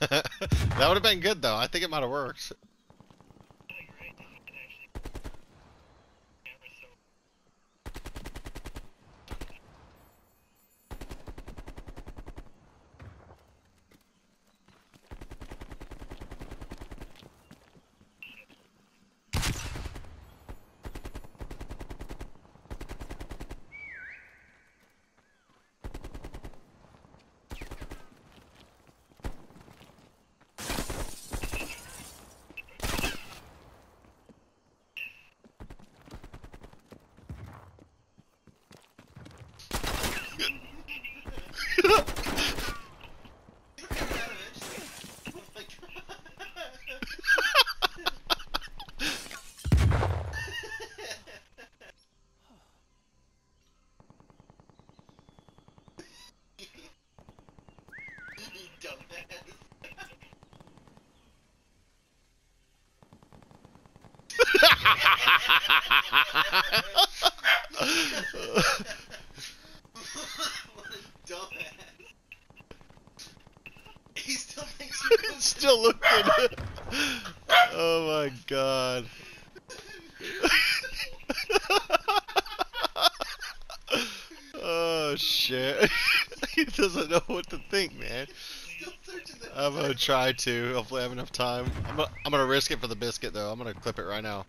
that would have been good though. I think it might have worked. He still thinks you Still looking. oh my god. oh shit. he doesn't know what to think, man. I'm gonna try to. Hopefully, I have enough time. I'm gonna, I'm gonna risk it for the biscuit, though. I'm gonna clip it right now.